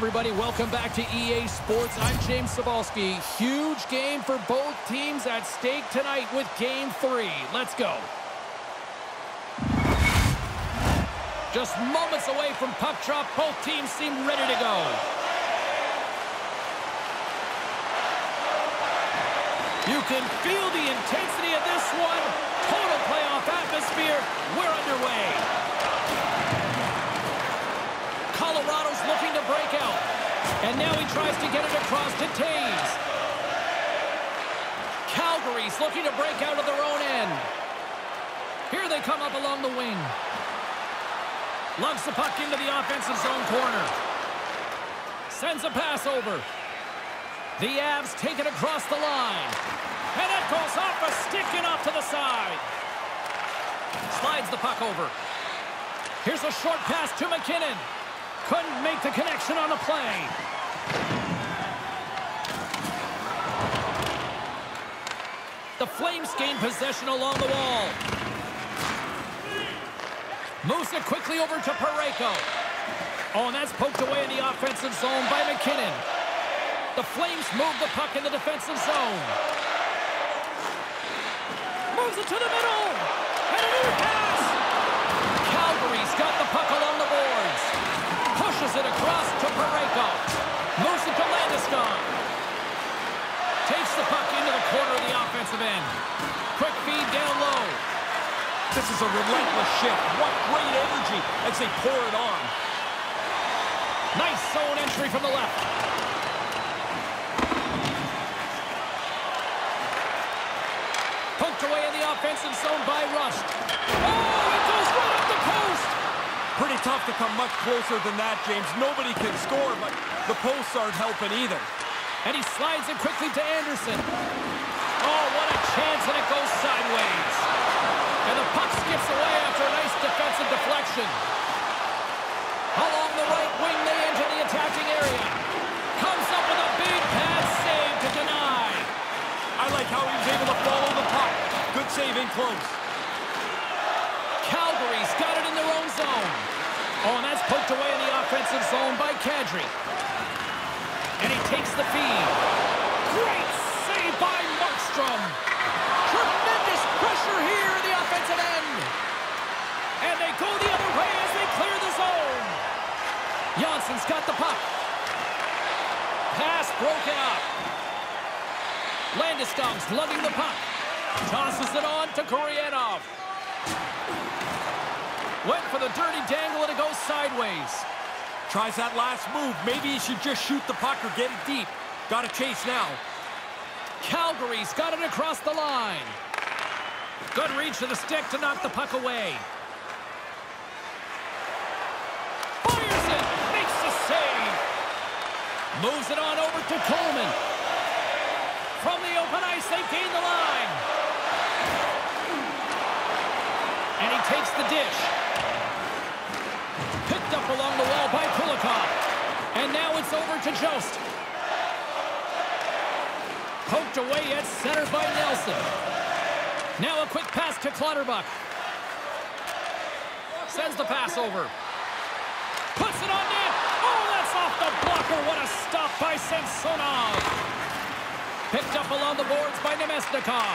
everybody. Welcome back to EA Sports. I'm James Cybulski. Huge game for both teams at stake tonight with Game 3. Let's go. Just moments away from puck drop. Both teams seem ready to go. You can feel the intensity of this one. Total playoff atmosphere. We're underway. Colorado's looking to break out. And now he tries to get it across to Toews. Calgary's looking to break out of their own end. Here they come up along the wing. Lugs the puck into the offensive zone corner. Sends a pass over. The Avs take it across the line. And it goes off a stick and off to the side. Slides the puck over. Here's a short pass to MacKinnon. Couldn't make the connection on the play. The Flames gain possession along the wall. Moves it quickly over to Parayko. Oh, and that's poked away in the offensive zone by MacKinnon. The Flames move the puck in the defensive zone. Moves it to the middle. And a new pass. Calgary's got the puck along the boards. Pushes it across to Parayko. Moves it to Landeskog. Takes the puck into the corner of the offensive end. Quick feed down low. This is a relentless shift. What great energy as they pour it on. Nice zone entry from the left. Poked away in the offensive zone by Rust. Oh, it goes right up the post. Pretty tough to come much closer than that, James. Nobody can score, but the posts aren't helping either. And he slides it quickly to Anderson. Oh, what a chance, and it goes sideways. And the puck skips away after a nice defensive deflection. Along the right wing, they enter the attacking area. Comes up with a big pass save to deny. I like how he was able to follow the puck. Good save in close. Calgary's got it in their own zone. Oh, and that's poked away in the offensive zone by Kadri. And he takes the feed. Great save by Markstrom. Tremendous pressure here in the offensive end. And they go the other way as they clear the zone. Johnson's got the puck. Pass broken up. Landeskog's lugging the puck. Tosses it on to Gurianov. Went for the dirty dangle and it goes sideways. Tries that last move. Maybe he should just shoot the puck or get it deep. Got a chase now. Calgary's got it across the line. Good reach to the stick to knock the puck away. Fires it! Makes the save! Moves it on over to Coleman. From the open ice, they gain the line. And he takes the dish. Along the wall by Kulikov. And now it's over to Jost. Poked away at center by Nelson. Now a quick pass to Clutterbuck. Sends the pass over. Puts it on net. Oh, that's off the blocker. What a stop by Samsonov. Picked up along the boards by Namestnikov.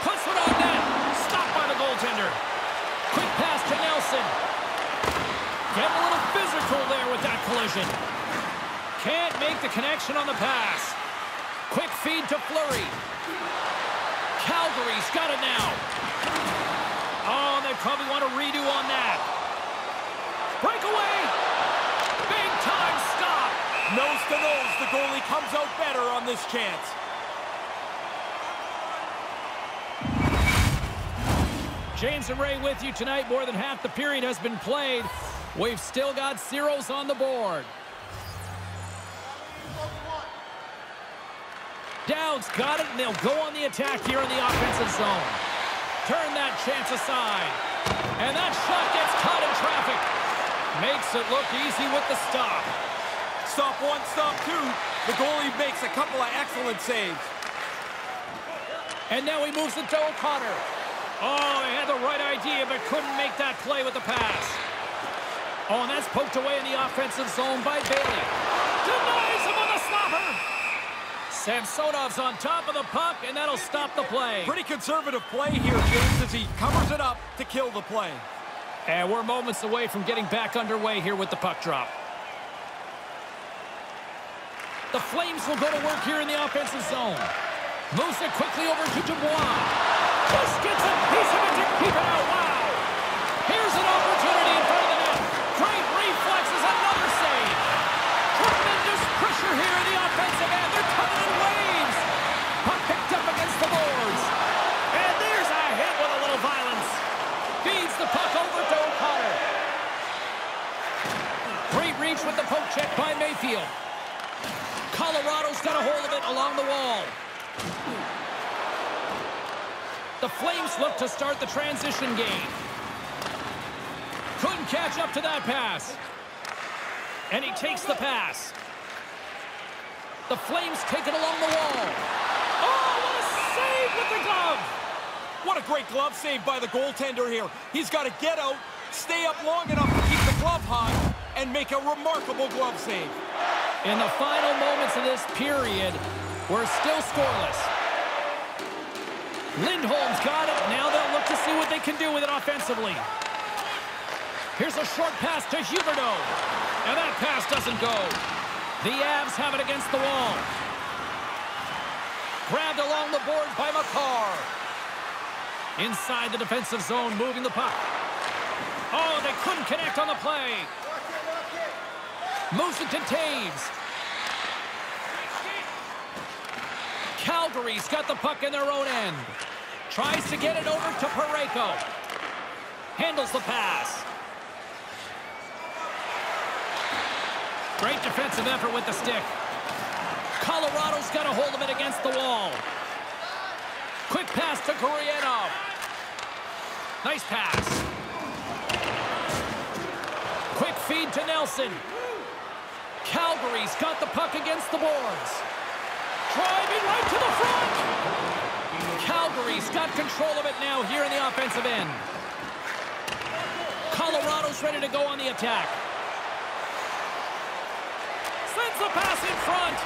Puts it on net. Stopped by the goaltender. Quick pass to Nelson. Getting a little physical there with that collision. Can't make the connection on the pass. Quick feed to Fleury. Calgary's got it now. Oh, they probably want to redo on that. Breakaway. Big time stop. Nose to nose, the goalie comes out better on this chance. James and Ray with you tonight. More than half the period has been played. We've still got zeros on the board. Dowd's got it, and they'll go on the attack here in the offensive zone. Turn that chance aside. And that shot gets caught in traffic. Makes it look easy with the stop. Stop one, stop two. The goalie makes a couple of excellent saves. And now he moves it to O'Connor. Oh, he had the right idea, but couldn't make that play with the pass. Oh, and that's poked away in the offensive zone by Bailey. Denies him on the slapper. Samsonov's on top of the puck, and that'll stop the play. Pretty conservative play here, James, as he covers it up to kill the play. And we're moments away from getting back underway here with the puck drop. The Flames will go to work here in the offensive zone. Moves it quickly over to Dubois. Just gets a piece of it to keep it out. The over to O'Connor. Great reach with the poke check by Mayfield. Colorado's got a hold of it along the wall. The Flames look to start the transition game. Couldn't catch up to that pass. And he takes the pass. The Flames take it along the wall. Oh, what a save with the glove! What a great glove save by the goaltender here. He's got to get out, stay up long enough to keep the glove high, and make a remarkable glove save. In the final moments of this period, we're still scoreless. Lindholm's got it. Now they'll look to see what they can do with it offensively. Here's a short pass to Huberdeau. And that pass doesn't go. The Avs have it against the wall. Grabbed along the board by Makar. Inside the defensive zone, moving the puck. Oh, they couldn't connect on the play. Moves it to Toews. Calgary's got the puck in their own end. Tries to get it over to Parayko. Handles the pass. Great defensive effort with the stick. Colorado's got a hold of it against the wall. Quick pass to Gurianov. Nice pass. Quick feed to Nelson. Calgary's got the puck against the boards. Driving right to the front. Calgary's got control of it now here in the offensive end. Colorado's ready to go on the attack. Sends the pass in front.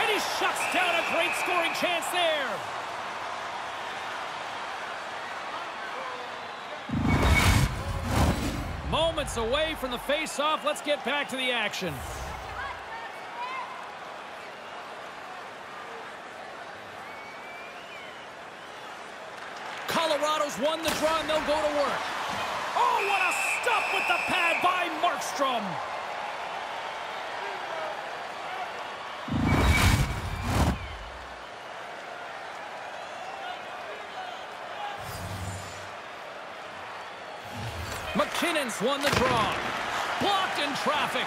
And he shuts down a great scoring chance there. Moments away from the face-off. Let's get back to the action. Colorado's won the draw and they'll go to work. Oh, what a stop with the pad by Markstrom. MacKinnon's won the draw. Blocked in traffic.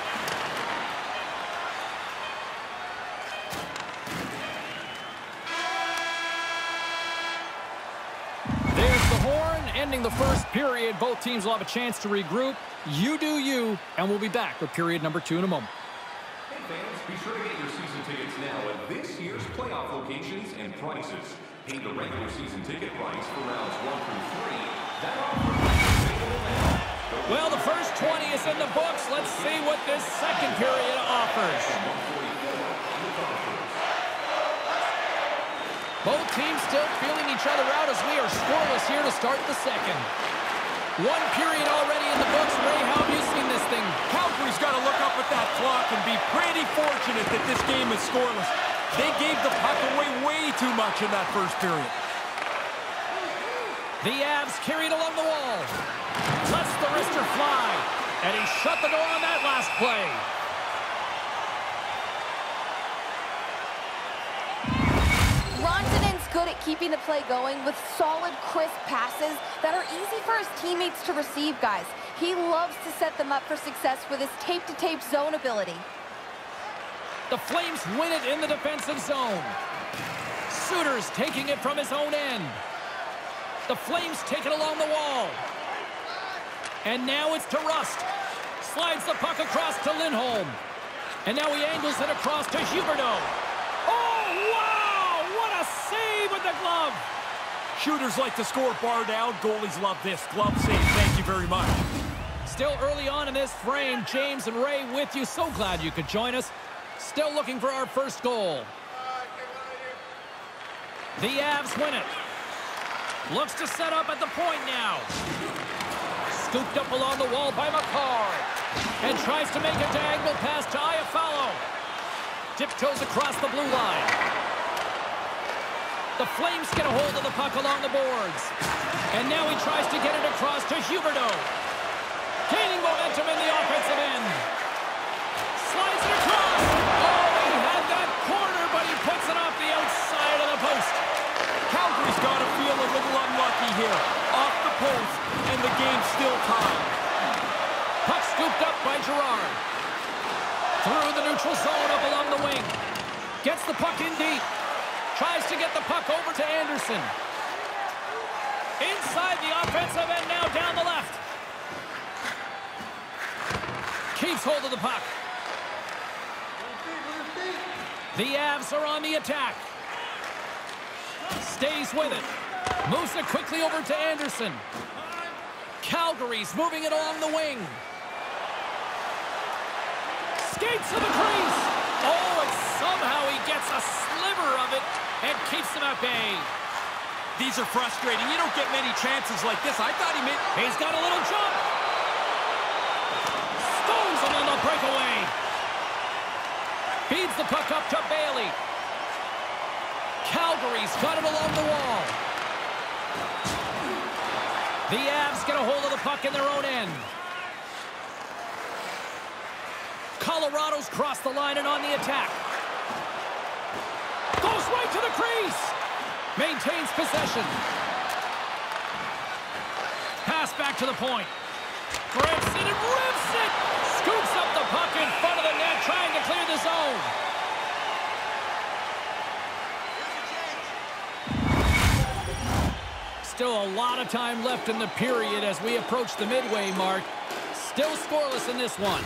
There's the horn, ending the first period. Both teams will have a chance to regroup. You do you, and we'll be back with period number two in a moment. Hey fans, be sure to get your season tickets now at this year's playoff locations and prices. Pay the regular season ticket price for rounds one through three. That offer is available now. Well, the first 20 is in the books. Let's see what this second period offers. Both teams still feeling each other out as we are scoreless here to start the second. One period already in the books. Ray, how have you seen this thing? Calgary's got to look up at that clock and be pretty fortunate that this game is scoreless. They gave the puck away way too much in that first period. The Avs carried along the And he shut the door on that last play. Rantanen's good at keeping the play going with solid, crisp passes that are easy for his teammates to receive, guys. He loves to set them up for success with his tape-to-tape -tape zone ability. The Flames win it in the defensive zone. Suter's taking it from his own end. The Flames take it along the wall. And now it's to Rust. Slides the puck across to Lindholm. And now he angles it across to Huberdeau. Oh, wow! What a save with the glove! Shooters like to score bar down. Goalies love this. Glove save. Thank you very much. Still early on in this frame, James and Ray with you. So glad you could join us. Still looking for our first goal. The Avs win it. Looks to set up at the point now. Scooped up along the wall by Makar. And tries to make a diagonal pass to Iafallo. Tiptoes across the blue line. The Flames get a hold of the puck along the boards. And now he tries to get it across to Huberdeau. Gaining momentum in the offensive end. Slides it across. Oh, he had that corner, but he puts it off the outside of the post. Calgary's got to feel a little unlucky here. Off the post, and the game's still tied. Puck scooped up by Girard. Through the neutral zone up along the wing. Gets the puck in deep. Tries to get the puck over to Anderson. Inside the offensive end now down the left. Keeps hold of the puck. The Avs are on the attack. Stays with it. Moves it quickly over to Anderson. Calgary's moving it along the wing. Skates to the crease. Oh, and somehow he gets a sliver of it and keeps them at bay. These are frustrating. You don't get many chances like this. I thought he made... He's got a little jump. Stones him on the breakaway. Feeds the puck up to Bailey. Calgary's got it along the wall. The puck in their own end. Colorado's crossed the line and on the attack. Goes right to the crease. Maintains possession. Pass back to the point. Grips it and rips it. Scoops up the puck in front of the net, trying to clear the zone. Still a lot of time left in the period as we approach the midway mark. Still scoreless in this one.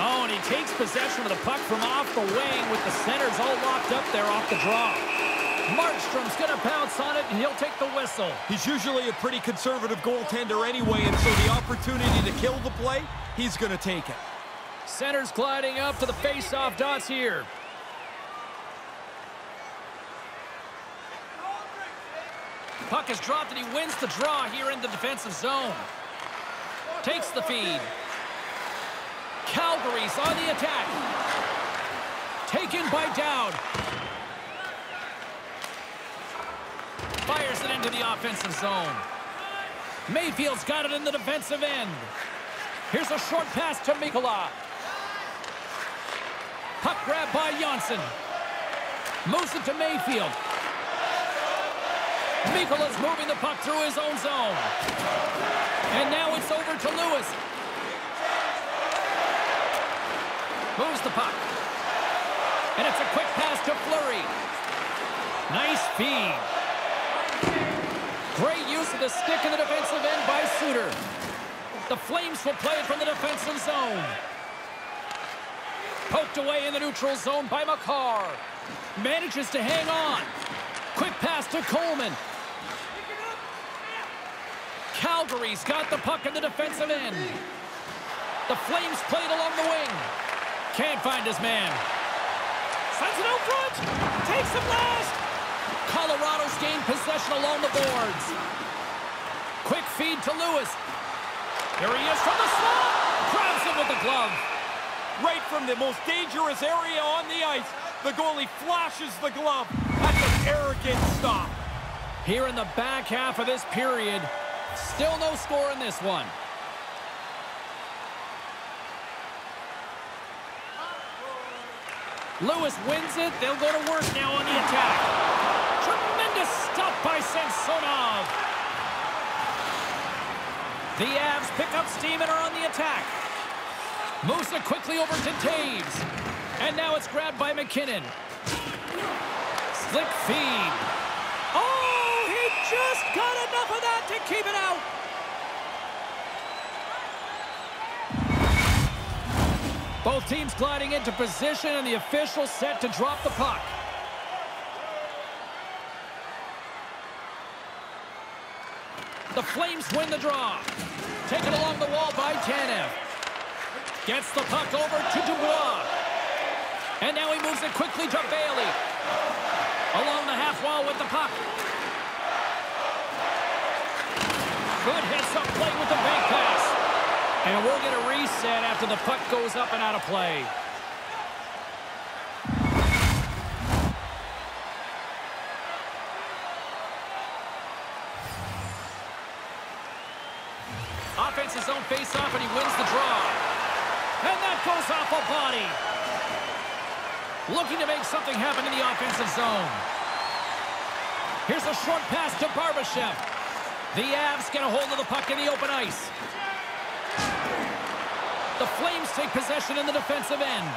Oh, and he takes possession of the puck from off the wing with the centers all locked up there off the draw. Markstrom's going to pounce on it, and he'll take the whistle. He's usually a pretty conservative goaltender anyway, and so the opportunity to kill the play, he's going to take it. Centers gliding up to the face-off dots here. Puck is dropped, and he wins the draw here in the defensive zone. Takes the feed. Calgary's on the attack. Taken by Dowd. Fires it into the offensive zone. Mayfield's got it in the defensive end. Here's a short pass to Mikkola. Puck grab by Janssen. Moves it to Mayfield. Mikkola's moving the puck through his own zone. And now it's over to Lewis. Moves the puck. And it's a quick pass to Fleury. Nice feed. Great use of the stick in the defensive end by Suter. The Flames will play it from the defensive zone. Poked away in the neutral zone by Makar. Manages to hang on. Quick pass to Coleman. Calgary's got the puck in the defensive end. The Flames played along the wing. Can't find his man. Sends it out front. Takes the blast. Colorado's gained possession along the boards. Quick feed to Lewis. Here he is from the slot. Grabs it with the glove. Right from the most dangerous area on the ice, the goalie flashes the glove. That's an arrogant stop. Here in the back half of this period, still no score in this one. Lewis wins it. They'll go to work now on the attack. Tremendous stop by Samsonov. The Avs pick up steam and are on the attack. It quickly over to Toews. And now it's grabbed by MacKinnon. Slick feed. Just got enough of that to keep it out. Both teams gliding into position and the official set to drop the puck. The The Flames win the draw. Taken along the wall by Tanev. Gets the puck over to Dubois. And now he moves it quickly to Bailey. Along the half wall with the puck. Good heads-up play with the bank pass. And we'll get a reset after the puck goes up and out of play. Offense his own face-off, and he wins the draw. And that goes off a body. Looking to make something happen in the offensive zone. Here's a short pass to Barbashev. The Avs get a hold of the puck in the open ice. The Flames take possession in the defensive end.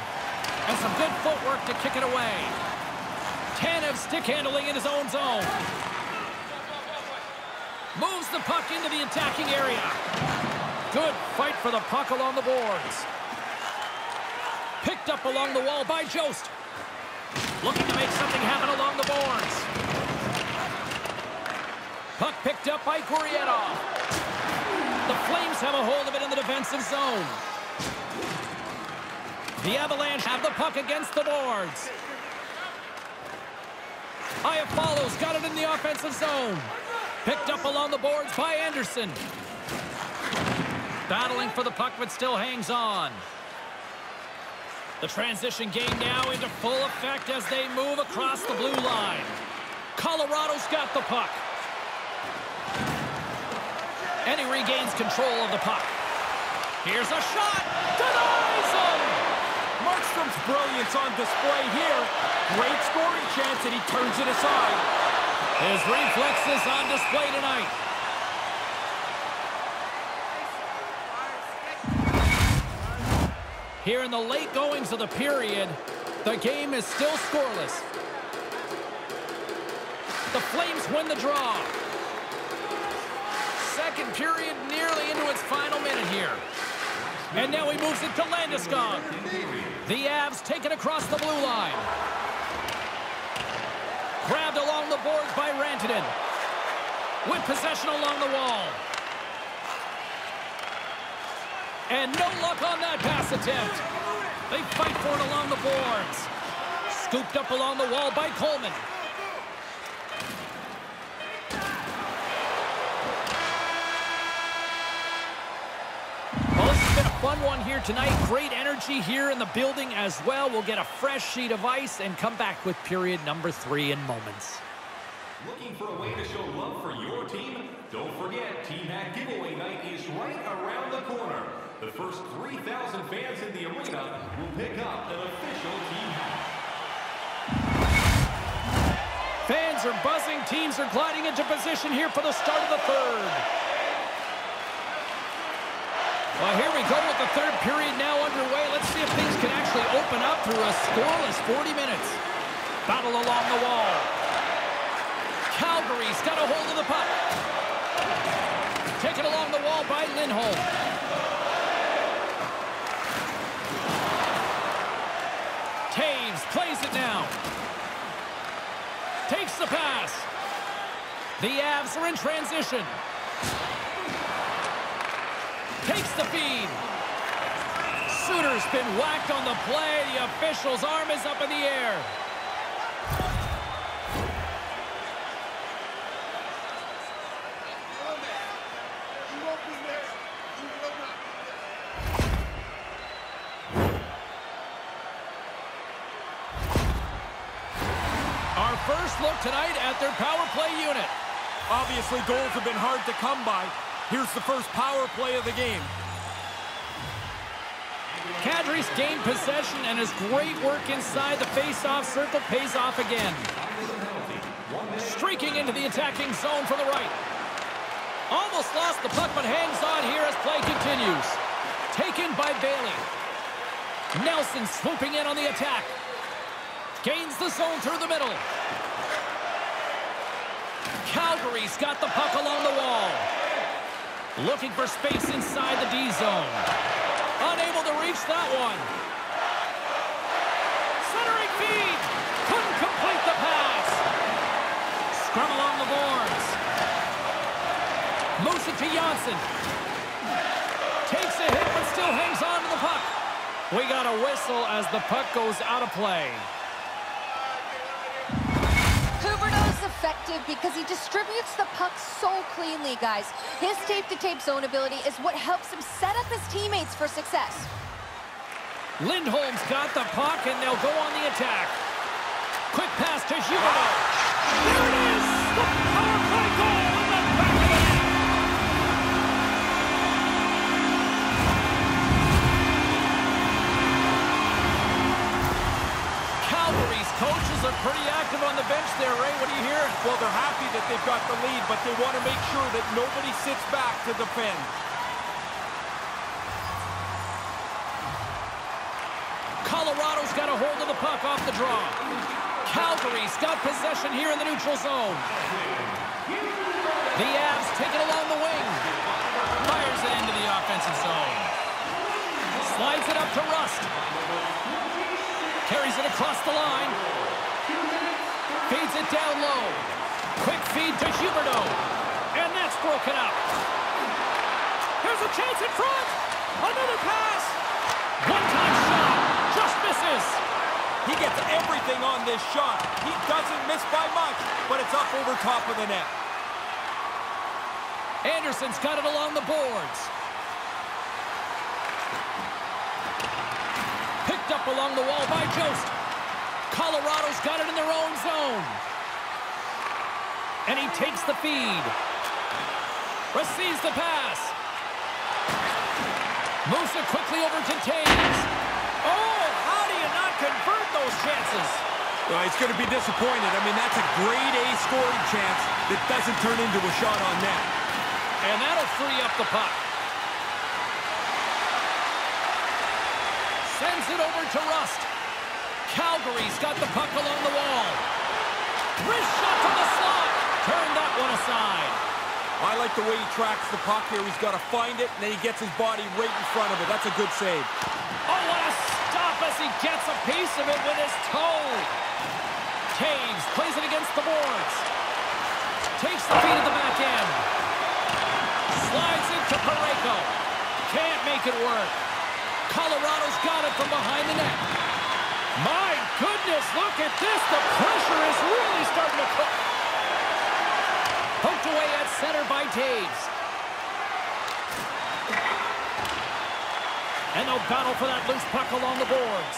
And some good footwork to kick it away. Tanev stick handling in his own zone. Moves the puck into the attacking area. Good fight for the puck along the boards. Picked up along the wall by Jost. Looking to make something happen along the boards. Puck picked up by Gurianov. The Flames have a hold of it in the defensive zone. The Avalanche have the puck against the boards. Iafallo's got it in the offensive zone. Picked up along the boards by Anderson. Battling for the puck, but still hangs on. The transition game now into full effect as they move across the blue line. Colorado's got the puck. And he regains control of the puck. Here's a shot. Denies him! Markstrom's brilliance on display here. Great scoring chance, and he turns it aside. His reflexes on display tonight. Here in the late goings of the period, the game is still scoreless. The Flames win the draw. Second period nearly into its final minute here. And now he moves it to Landeskog. The Avs take it across the blue line. Grabbed along the boards by Rantanen. With possession along the wall. And no luck on that pass attempt. They fight for it along the boards. Scooped up along the wall by Coleman. Fun one here tonight. Great energy here in the building as well. We'll get a fresh sheet of ice and come back with period number three in moments. Looking for a way to show love for your team? Don't forget, Team Hat Giveaway Night is right around the corner. The first 3,000 fans in the arena will pick up an official Team Hat. Fans are buzzing. Teams are gliding into position here for the start of the third. Well, here we go with the third period now underway. Let's see if things can actually open up through a scoreless 40 minutes. Battle along the wall. Calgary's got a hold of the puck. Taken along the wall by Lindholm. Toews plays it now. Takes the pass. The Avs are in transition. Takes the feed. Suter's been whacked on the play. The official's arm is up in the air. Our first look tonight at their power play unit. Obviously, goals have been hard to come by. Here's the first power play of the game. Kadri's gained possession and his great work inside the face-off circle pays off again. Streaking into the attacking zone for the right. Almost lost the puck, but hangs on here as play continues. Taken by Bailey. Nelson swooping in on the attack. Gains the zone through the middle. Calgary's got the puck along the wall. Looking for space inside the D zone. Unable to reach that one. Centering feed. Couldn't complete the pass. Scrum along the boards. It to Janssen. Takes a hit, but still hangs on to the puck. We got a whistle as the puck goes out of play. Effective because he distributes the puck so cleanly, guys. His tape-to-tape -tape zone ability is what helps him set up his teammates for success. Lindholm's got the puck, and they'll go on the attack. Quick pass to Huberdeau. There it is! Pretty active on the bench there, Ray. What do you hear? Well, they're happy that they've got the lead, but they want to make sure that nobody sits back to defend. Colorado's got a hold of the puck off the draw. Calgary's got possession here in the neutral zone. The Avs take it along the wing. Fires it into the offensive zone. Slides it up to Rust. Carries it across the line. Feeds it down low. Quick feed to Huberdeau. And that's broken up. Here's a chance in front. Another pass. One-time shot. Just misses. He gets everything on this shot. He doesn't miss by much, but it's up over top of the net. Anderson's got it along the boards. Picked up along the wall by Jost. Colorado's got it in their own zone. And he takes the feed. Receives the pass. Moves it quickly over to Toews. Oh, how do you not convert those chances? Well, he's going to be disappointed. I mean, that's a grade A scoring chance that doesn't turn into a shot on net. And that'll free up the puck. Sends it over to Rust. Calgary's got the puck along the wall. Wrist shot from the slot. Turn that one aside. I like the way he tracks the puck here. He's got to find it, and then he gets his body right in front of it. That's a good save. Oh, what a stop as he gets a piece of it with his toe. Toews plays it against the boards. Takes the feed at the back end. Slides it to Parayko. Can't make it work. Colorado's got it from behind the net. Goodness, look at this. The pressure is really starting to cook. Poked away at center by Toews. And they'll battle for that loose puck along the boards.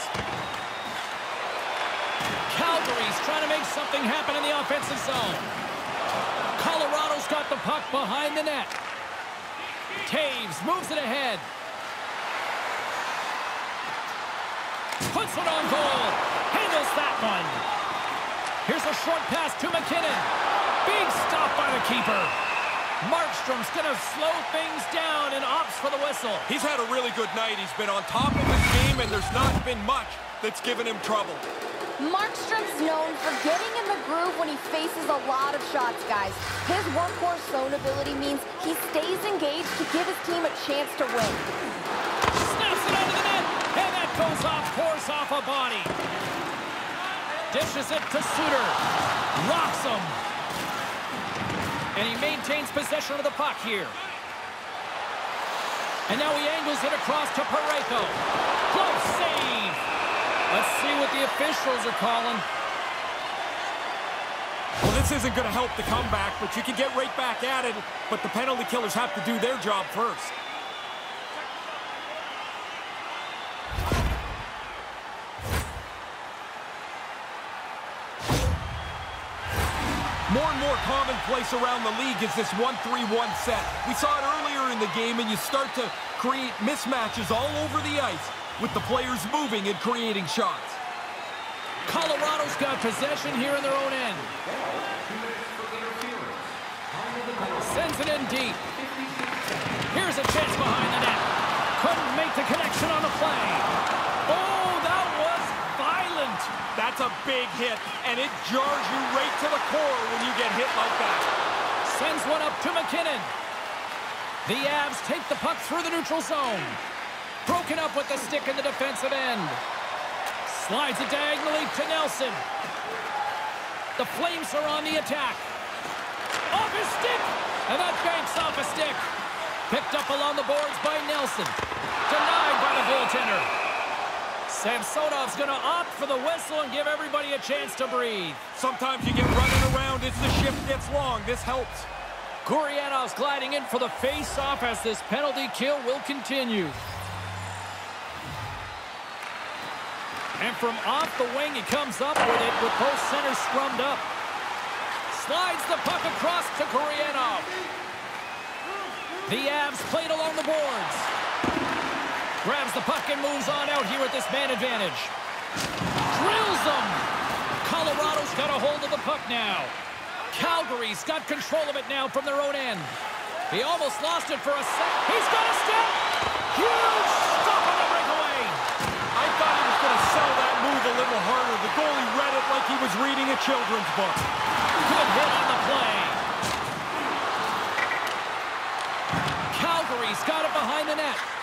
Calgary's trying to make something happen in the offensive zone. Colorado's got the puck behind the net. Toews moves it ahead. Puts it on goal. Handles that one. Here's a short pass to MacKinnon. Big stop by the keeper. Markstrom's going to slow things down and opts for the whistle. He's had a really good night. He's been on top of his game, and there's not been much that's given him trouble. Markstrom's known for getting in the groove when he faces a lot of shots, guys. His workhorse zone ability means he stays engaged to give his team a chance to win. Snaps it under the net, and that goes off, pours off a body. Dishes it to Suter. Rocks him. And he maintains possession of the puck here. And now he angles it across to Parayko. Close save. Let's see what the officials are calling. Well, this isn't going to help the comeback, but you can get right back at it. But the penalty killers have to do their job first. More and more commonplace around the league is this 1-3-1 set. We saw it earlier in the game, and you start to create mismatches all over the ice with the players moving and creating shots. Colorado's got possession here in their own end. Sends it in deep. Here's a chance behind the net. Couldn't make the connection on the play. Oh, that was violent. That's a big hit, and it jars you right to the core when you get hit like that. Sends one up to MacKinnon. The Avs take the puck through the neutral zone. Broken up with the stick in the defensive end. Slides it diagonally to Nelson. The Flames are on the attack. Off his stick. And that banks off a stick. Picked up along the boards by Nelson. Denied by the goaltender. Samsonov's going to opt for the whistle and give everybody a chance to breathe. Sometimes you get running around as the shift gets long. This helps. Gurianov's gliding in for the face-off as this penalty kill will continue. And from off the wing, he comes up with it with both centers scrummed up. Slides the puck across to Gurianov. The Avs played along the boards. Grabs the puck and moves on out here with this man advantage. Drills them. Colorado's got a hold of the puck now. Calgary's got control of it now from their own end. He almost lost it for a sec. He's got a step. Huge stop on the breakaway. I thought he was going to sell that move a little harder. The goalie read it like he was reading a children's book. Good hit on the play. Calgary's got it behind the net.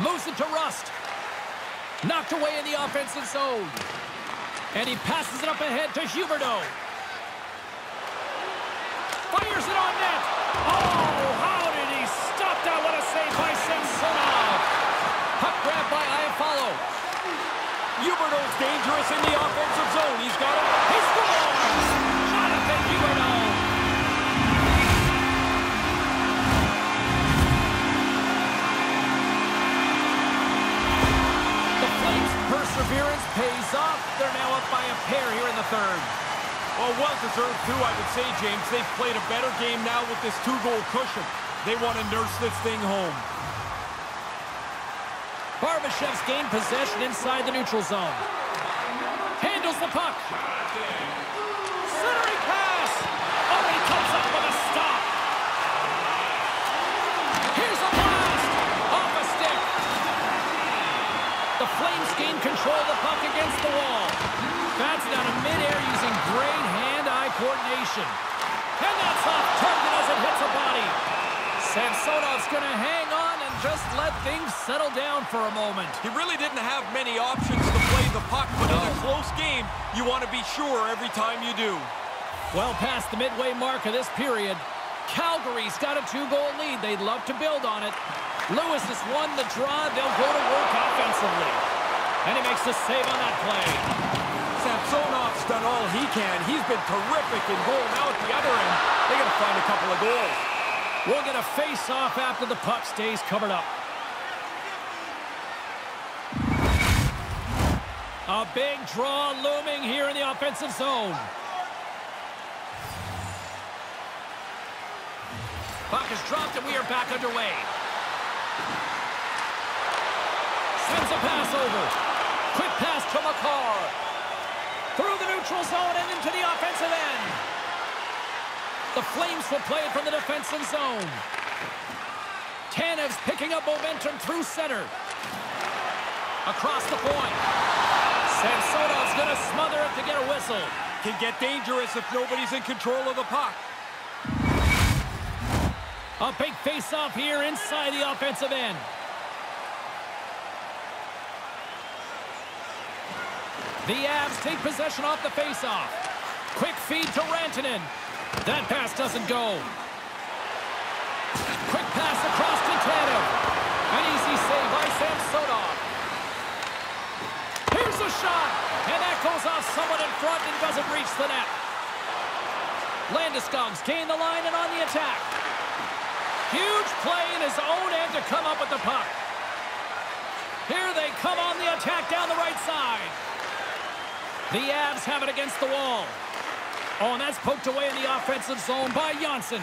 Moves it to Rust. Knocked away in the offensive zone. And he passes it up ahead to Huberdeau. Fires it on net. Oh, how did he stop that? What a save by Samsonov. Puck grab by Iafallo. Huberdeau's dangerous in the offensive zone. He's got it. He perseverance pays off. They're now up by a pair here in the third. Well, well-deserved, too, I would say, James. They've played a better game now with this two-goal cushion. They want to nurse this thing home. Barbashev's gained possession inside the neutral zone. Handles the puck. Centering pass. Oh, he comes up with a stop. Here's a blast. Off a stick. The Flames gain control the puck against the wall. Bats down in midair using great hand-eye coordination. And that's off target as it hits a body. Samsonov's going to hang on and just let things settle down for a moment. He really didn't have many options to play the puck, but in a close game, you want to be sure every time you do. Well past the midway mark of this period, Calgary's got a two-goal lead. They'd love to build on it. Lewis has won the draw. They'll go to work offensively. And he makes the save on that play. Samsonov's done all he can. He's been terrific in goal. Now at the other end, they got to find a couple of goals. We'll get a face-off after the puck stays covered up. A big draw looming here in the offensive zone. Puck is dropped and we are back underway. Sends a pass over. Quick pass to Makar. Through the neutral zone and into the offensive end. The Flames will play it from the defensive zone. Tanev's picking up momentum through center. Across the point. Samsonov's going to smother it to get a whistle. Can get dangerous if nobody's in control of the puck. A big face-off here inside the offensive end. The Avs take possession off the face-off. Quick feed to Rantanen. That pass doesn't go. Quick pass across to Tanev. An easy save by Sam Samsonov. Here's a shot. And that goes off someone in front and doesn't reach the net. Landeskog's gained the line and on the attack. Huge play in his own end to come up with the puck. Here they come on the attack down the right side. The Avs have it against the wall. Oh, and that's poked away in the offensive zone by Janssen.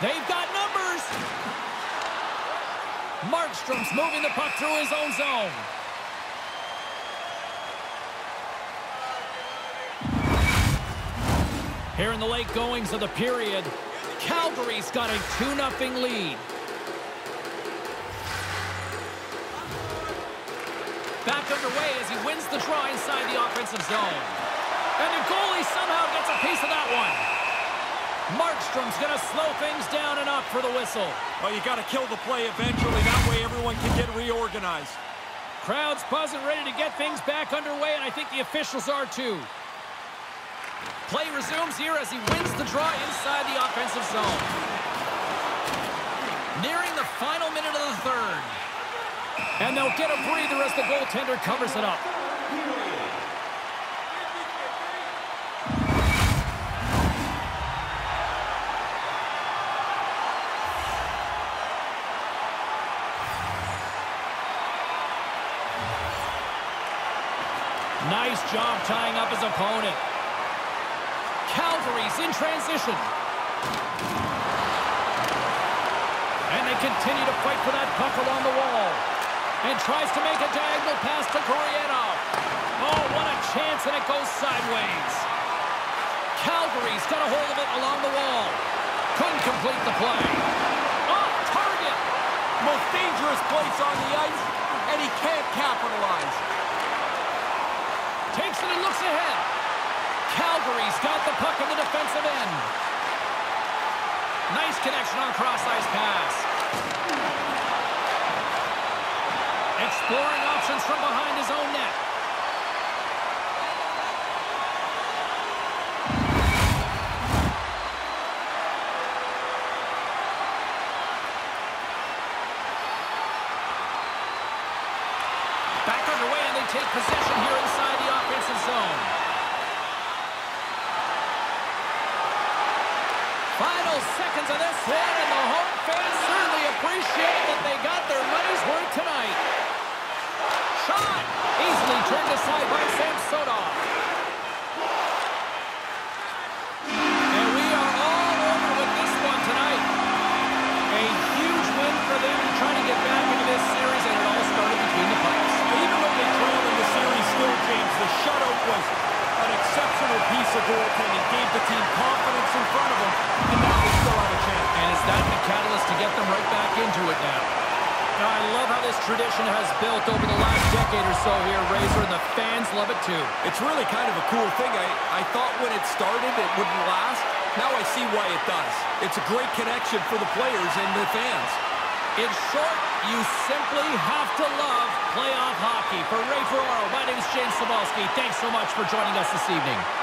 They've got numbers. Markstrom's moving the puck through his own zone. Here in the late goings of the period, Calgary's got a 2-0 lead. Back underway as he wins the draw inside the offensive zone. And the goalie somehow gets a piece of that one. Markstrom's going to slow things down and up for the whistle. Well, you got to kill the play eventually. That way everyone can get reorganized. Crowd's buzzing, ready to get things back underway, and I think the officials are too. Play resumes here as he wins the draw inside the offensive zone. Nearing the final minute of the third. And they'll get a breather as the goaltender covers it up. Nice job tying up his opponent. Calgary's in transition. And they continue to fight for that puck along the wall. And tries to make a diagonal pass to Gurianov. Oh, what a chance, and it goes sideways. Calgary's got a hold of it along the wall. Couldn't complete the play. Off target. Most dangerous place on the ice, and he can't capitalize. Takes it and looks ahead. Calgary's got the puck in the defensive end. Nice connection on cross-ice pass. Exploring options from behind his own net. Of goaltending. Gave the team confidence in front of them, and now they still have a chance. And is that the catalyst to get them right back into it now? Now, I love how this tradition has built over the last decade or so here, Razor, and the fans love it too. It's really kind of a cool thing. I, I thought when it started it wouldn't last. Now I see why it does. It's a great connection for the players and the fans. In short, you simply have to love playoff hockey. For Ray Ferraro, my name is James Cybulski. Thanks so much for joining us this evening.